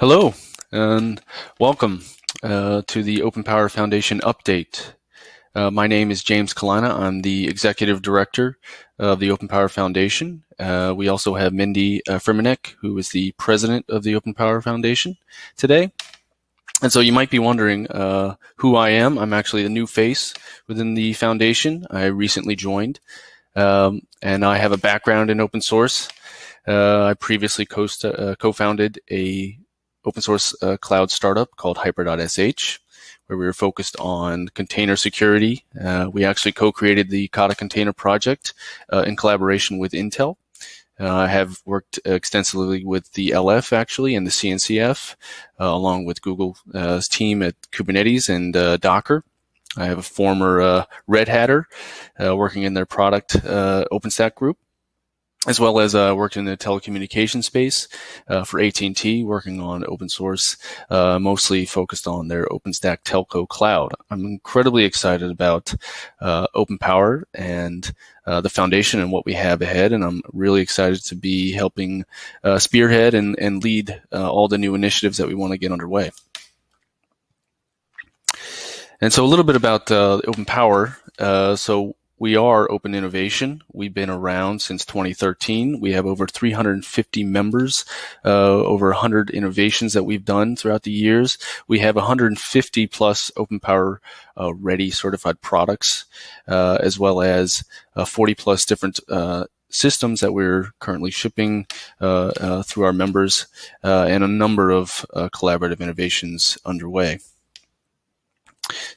Hello, and welcome uh, to the Open Power Foundation update. Uh, my name is James Kulina. I'm the Executive Director of the Open Power Foundation. Uh, we also have Mendy uh, who is the President of the Open Power Foundation today. And so you might be wondering uh, who I am. I'm actually the new face within the foundation. I recently joined, um, and I have a background in open source. Uh, I previously uh, co-founded a open source uh, cloud startup called Hyper.sh, where we were focused on container security. Uh, we actually co-created the Kata Container project uh, in collaboration with Intel. Uh, I have worked extensively with the LF actually and the CNCF, uh, along with Google's team at Kubernetes and Docker. I have a former Red Hatter working in their product OpenStack group as well as uh, worked in the telecommunication space uh, for AT&T, working on open source, uh, mostly focused on their OpenStack Telco cloud. I'm incredibly excited about uh, Open Power and uh, the foundation and what we have ahead, and I'm really excited to be helping uh, spearhead and, and lead all the new initiatives that we want to get underway. And so a little bit about Open Power. so we are open innovation. We've been around since 2013. We have over 350 members, uh, over 100 innovations that we've done throughout the years. We have 150 plus open power uh, ready certified products, uh, as well as uh, 40 plus different uh, systems that we're currently shipping uh, uh, through our members, uh, and a number of collaborative innovations underway.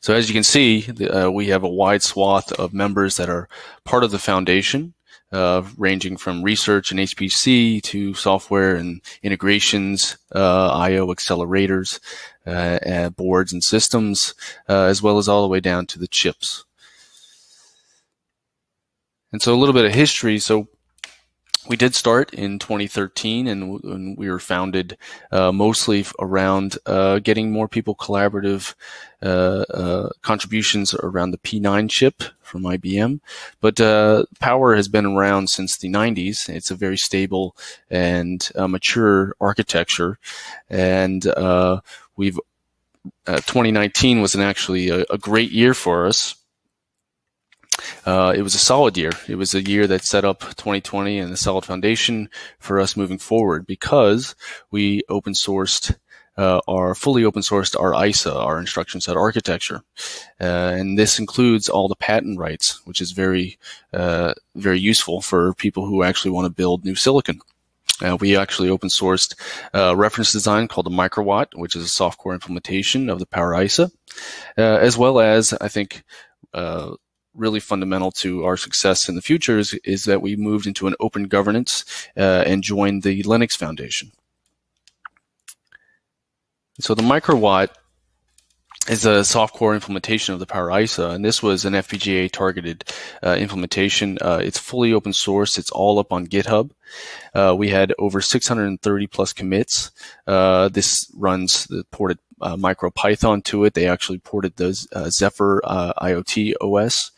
So as you can see, uh, we have a wide swath of members that are part of the foundation, uh, ranging from research and HPC to software and integrations, uh, I/O accelerators, uh, boards and systems, uh, as well as all the way down to the chips. And so a little bit of history. So we did start in 2013 and, and we were founded uh, mostly around uh, getting more people collaborative uh, uh contributions around the P9 chip from IBM. But uh, Power has been around since the 90s. It's a very stable and uh, mature architecture. And we've 2019 was an actually a, a great year for us uh, it was a solid year. It was a year that set up 2020 and a solid foundation for us moving forward because we open sourced uh, our fully open sourced our ISA, our instruction set architecture, uh, and this includes all the patent rights, which is very uh, very useful for people who actually want to build new silicon. Uh, we actually open sourced a reference design called the Microwatt, which is a software implementation of the Power ISA, uh, as well as I think uh, really fundamental to our success in the future is, is that we moved into an open governance uh, and joined the Linux Foundation. So the Microwatt is a software implementation of the Power ISA, and this was an FPGA targeted uh, implementation. Uh, it's fully open source. It's all up on GitHub. Uh, we had over 630 plus commits. Uh, this runs the ported uh, MicroPython to it. They actually ported the uh, Zephyr IoT OS.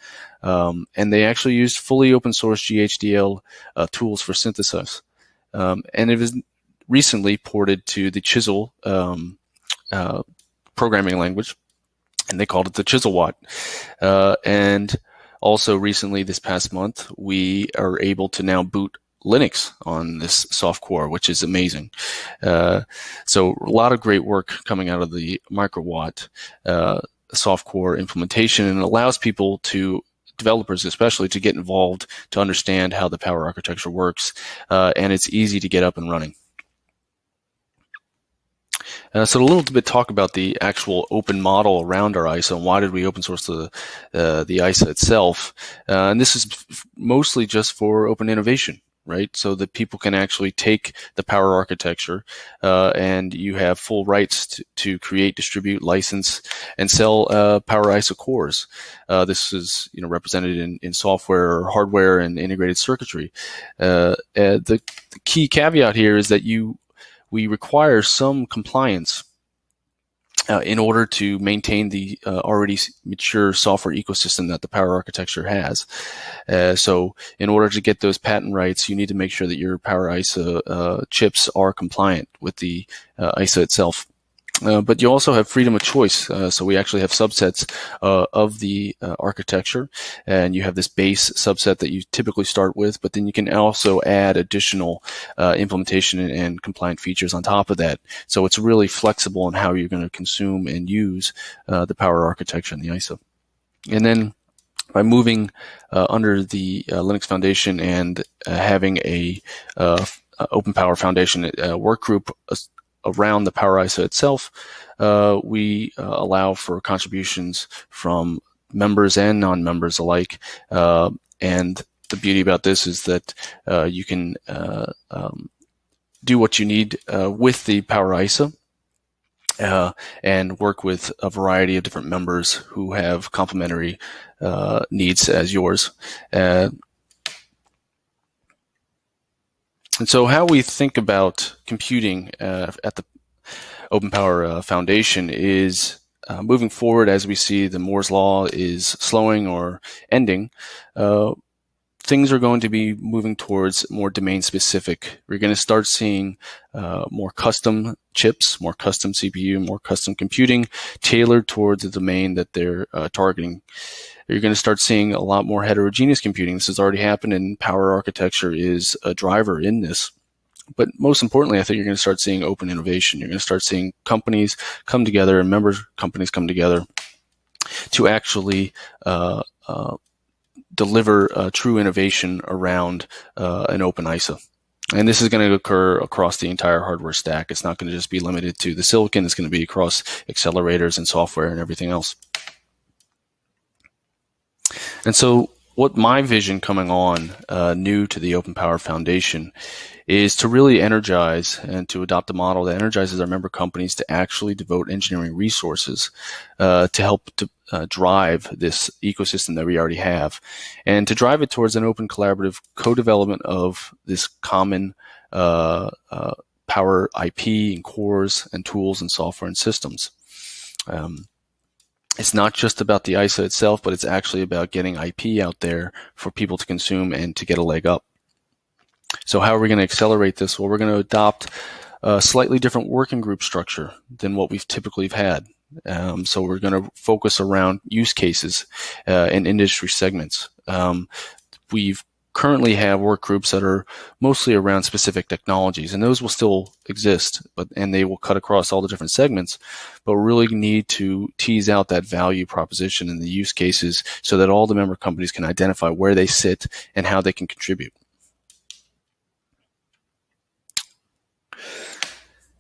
Um, and they actually used fully open source GHDL tools for synthesis. Um, and it was recently ported to the Chisel um, programming language, and they called it the Chiselwatt. Uh, and also recently, this past month, we are able to now boot Linux on this soft core, which is amazing. Uh, so a lot of great work coming out of the Microwatt uh, soft core implementation, and allows people to developers especially to get involved to understand how the power architecture works, uh, and it's easy to get up and running. Uh, so a little bit talk about the actual open model around our ISA and why did we open source the uh, the ISA itself. Uh, and this is mostly just for open innovation, right? So that people can actually take the Power architecture uh, and you have full rights to, to, create, distribute, license, and sell uh, Power ISA cores. Uh, this is you know represented in, in software or hardware and integrated circuitry. the, the key caveat here is that you we require some compliance uh, in order to maintain the uh, already mature software ecosystem that the Power architecture has. Uh, so, in order to get those patent rights, you need to make sure that your Power ISA uh, chips are compliant with the uh, ISA itself. Uh, but you also have freedom of choice. Uh, so we actually have subsets uh, of the uh, architecture, and you have this base subset that you typically start with. But then you can also add additional uh, implementation and, and, compliant features on top of that. So it's really flexible in how you're going to consume and use uh, the Power architecture and the ISO. And then by moving under the Linux Foundation and having a Open Power Foundation work group around the Power ISA itself, uh, we uh, allow for contributions from members and non-members alike. Uh, and the beauty about this is that uh, you can uh, um, do what you need uh, with the Power ISA. and work with a variety of different members who have complementary needs as yours. And so, how we think about computing uh, at the Open Power uh, Foundation is uh, moving forward as we see the Moore's Law is slowing or ending. Uh, things are going to be moving towards more domain specific. We're going to start seeing uh, more custom chips, more custom CPU, more custom computing tailored towards the domain that they're uh, targeting you're going to start seeing a lot more heterogeneous computing. This has already happened, and power architecture is a driver in this. But most importantly, I think you're going to start seeing open innovation. You're going to start seeing companies come together and member companies come together to actually uh, uh, deliver uh, true innovation around uh, an open ISA. And this is going to occur across the entire hardware stack. It's not going to just be limited to the silicon. It's going to be across accelerators and software and everything else. And so, what my vision coming on uh, new to the Open Power Foundation is to really energize and to adopt a model that energizes our member companies to actually devote engineering resources uh, to help to uh, drive this ecosystem that we already have and to drive it towards an open collaborative co-development of this common uh, uh, power IP and cores and tools and software and systems. Um, it's not just about the ISA itself, but it's actually about getting IP out there for people to consume and to get a leg up. So how are we going to accelerate this? Well, we're going to adopt a slightly different working group structure than what we've typically had. Um, so we're going to focus around use cases uh, and industry segments. Um, we've currently have work groups that are mostly around specific technologies, and those will still exist, but and they will cut across all the different segments. But we really need to tease out that value proposition and the use cases so that all the member companies can identify where they sit and how they can contribute.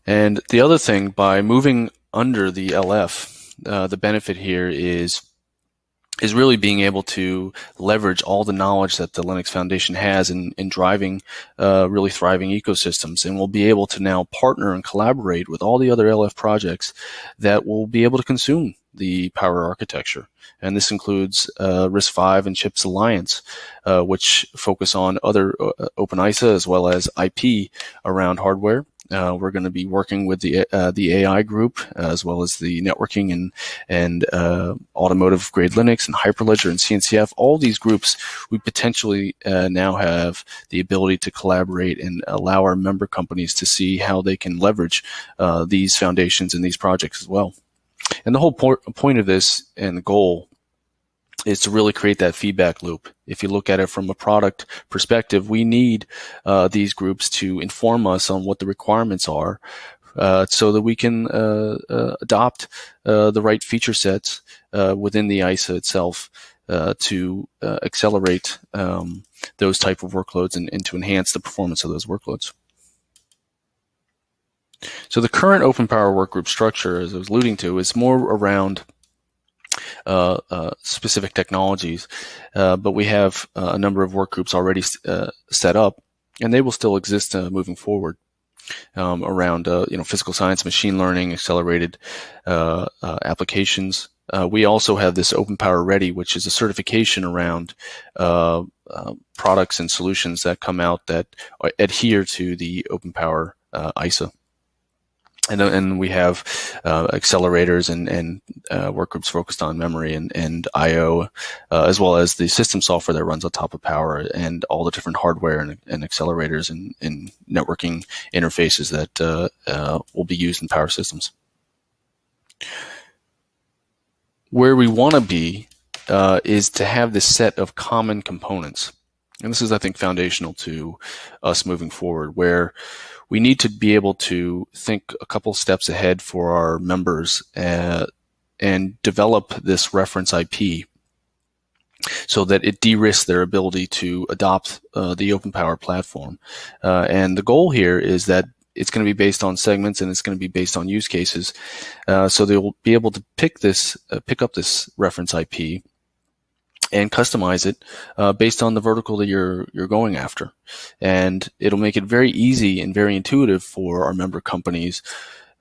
And the other thing, by moving under the LF, uh, the benefit here is is really being able to leverage all the knowledge that the Linux Foundation has in, in driving uh, really thriving ecosystems. And we'll be able to now partner and collaborate with all the other LF projects that will be able to consume the power architecture. And this includes uh, RISC-V and CHIPS Alliance, uh, which focus on other uh, open ISA as well as IP around hardware. Uh, we're going to be working with the uh, the AI group uh, as well as the networking and and uh, automotive grade Linux and Hyperledger and CNCF. All these groups we potentially uh, now have the ability to collaborate and allow our member companies to see how they can leverage uh, these foundations and these projects as well. And the whole po- point of this and the goal is to really create that feedback loop. If you look at it from a product perspective, we need uh, these groups to inform us on what the requirements are uh, so that we can uh, uh adopt uh, the right feature sets uh, within the ISA itself to accelerate um, those type of workloads and, and to enhance the performance of those workloads. So the current Open Power Workgroup structure, as I was alluding to, is more around specific technologies, uh, but we have uh, a number of work groups already uh, set up, and they will still exist uh, moving forward um, around you know physical science, machine learning, accelerated applications. we also have this Open Power Ready, which is a certification around products and solutions that come out that adhere to the Open Power ISA. And, and we have uh, accelerators and, and uh, work groups focused on memory and, and I/O, uh, as well as the system software that runs on top of Power and all the different hardware and, and accelerators and, and, networking interfaces that uh, uh, will be used in Power systems. Where we want to be uh, is to have this set of common components, and this is, I think, foundational to us moving forward, where we need to be able to think a couple steps ahead for our members uh, and develop this reference IP so that it de-risks their ability to adopt uh, the open power platform. Uh, and the goal here is that it's going to be based on segments and it's going to be based on use cases. Uh, so they'll be able to pick this, uh, pick up this reference IP and customize it uh, based on the vertical that you're you're going after, and it'll make it very easy and very intuitive for our member companies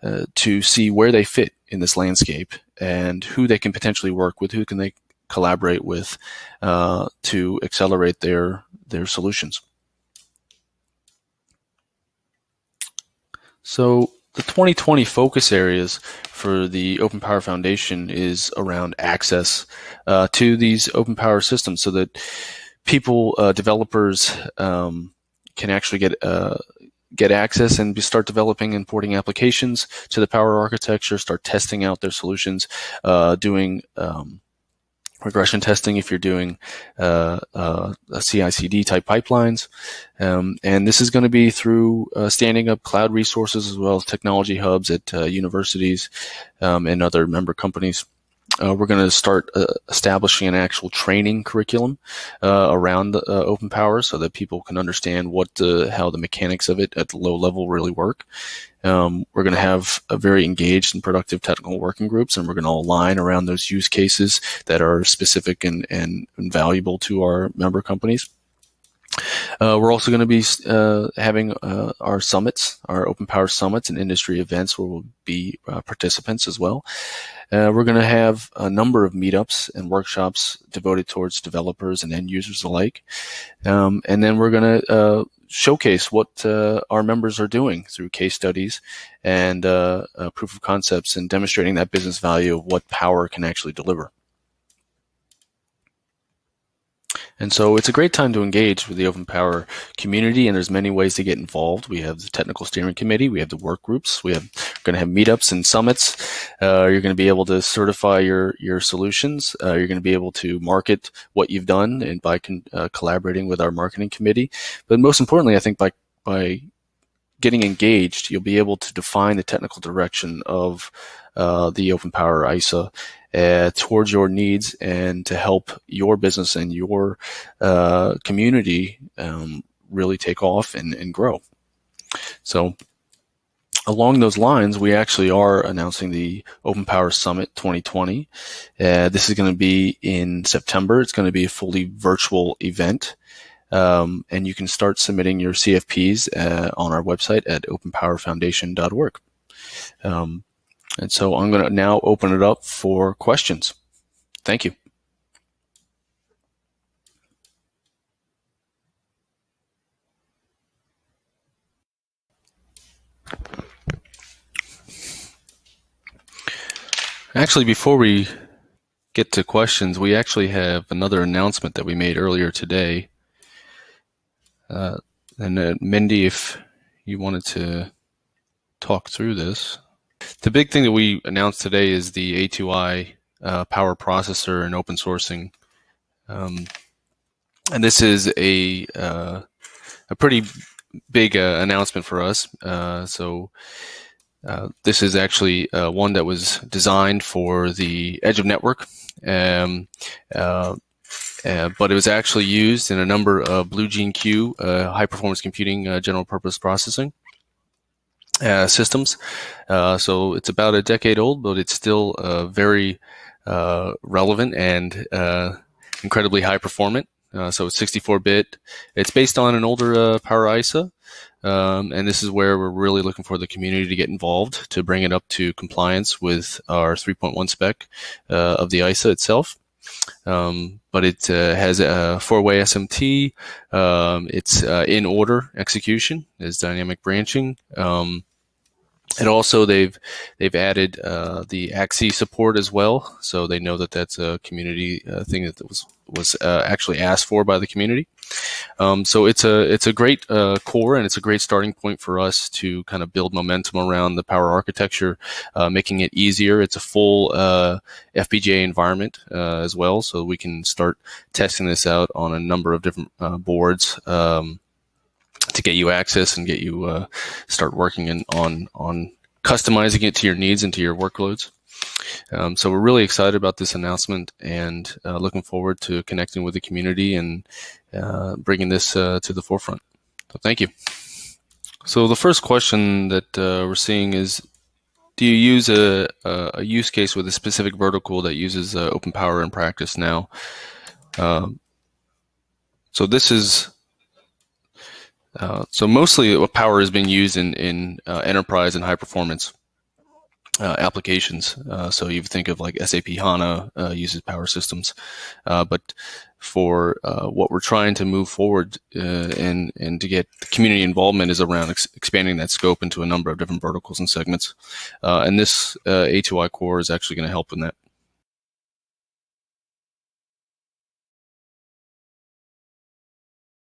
uh, to see where they fit in this landscape and who they can potentially work with, who can they collaborate with uh, to accelerate their their solutions. So the 2020 focus areas for the Open Power Foundation is around access uh, to these open power systems so that people, uh, developers, um, can actually get uh, get access and start developing and porting applications to the Power architecture, start testing out their solutions, uh, doing um, regression testing if you're doing uh, uh, CI/CD type pipelines, um, and this is going to be through uh, standing up cloud resources as well as technology hubs at uh, universities um, and other member companies. Uh, we're going to start uh, establishing an actual training curriculum around the, open power so that people can understand what how the mechanics of it at the low level really work um, we're going to have a very engaged and productive technical working groups, and we're going to align around those use cases that are specific and, and, and valuable to our member companies. Uh, we're also going to be uh, having uh, our summits, our open power summits and industry events where we'll be uh, participants as well. Uh, we're going to have a number of meetups and workshops devoted towards developers and end users alike. Um, and then we're going to uh, showcase what uh, our members are doing through case studies and uh, uh, proof of concepts and demonstrating that business value of what power can actually deliver. And so it's a great time to engage with the Open Power community, and there's many ways to get involved. We have the technical steering committee, we have the work groups, we have going to have meetups and summits. Uh, you're going to be able to certify your your solutions. Uh, you're going to be able to market what you've done, and by con- uh, collaborating with our marketing committee. But most importantly, I think by by getting engaged, you'll be able to define the technical direction of uh, the Open Power ISA uh, towards your needs and to help your business and your uh, community um, really take off and, and grow. So, along those lines, we actually are announcing the Open Power Summit 2020. Uh, this is going to be in September. It's going to be a fully virtual event. Um, and you can start submitting your CFPs uh, on our website at openpowerfoundation.org. Um, and so I'm going to now open it up for questions. Thank you. Actually, before we get to questions, we actually have another announcement that we made earlier today. Uh, and uh, Mendy, if you wanted to talk through this. The big thing that we announced today is the A2I uh, power processor and open sourcing. Um, and this is a uh, a pretty big uh, announcement for us. Uh, so uh, this is actually uh, one that was designed for the edge of network, um, but it was actually used in a number of BlueGene-Q high performance computing general purpose processing uh, systems. Uh, so it's about a decade old, but it's still uh, very uh, relevant and uh, incredibly high performant. Uh, so it's 64-bit. It's based on an older Power ISA, um, and this is where we're really looking for the community to get involved to bring it up to compliance with our 3.1 spec of the ISA itself. Um, but it uh, has a four-way SMT. Um, it's uh, in order execution is dynamic branching. Um, and also they've they've added uh, the AXI support as well, so they know that that's a community uh, thing that was was uh, actually asked for by the community. Um, so it's a it's a great uh, core and it's a great starting point for us to kind of build momentum around the power architecture, uh, making it easier. It's a full uh, FPGA environment as well, so we can start testing this out on a number of different boards. Um, to get you access and get you uh, start working in, on on customizing it to your needs and to your workloads. Um, so we're really excited about this announcement and uh, looking forward to connecting with the community and uh, bringing this uh, to the forefront. So thank you. So the first question that uh, we're seeing is, do you use a, a, use case with a specific vertical that uses uh, open power in practice now? Um, so this is uh, so mostly power is being used in, in uh, enterprise and high performance uh, applications. Uh, so you think of like SAP HANA uh, uses power systems, but for what we're trying to move forward and and to get community involvement is around ex expanding that scope into a number of different verticals and segments. and this A2I core is actually going to help in that.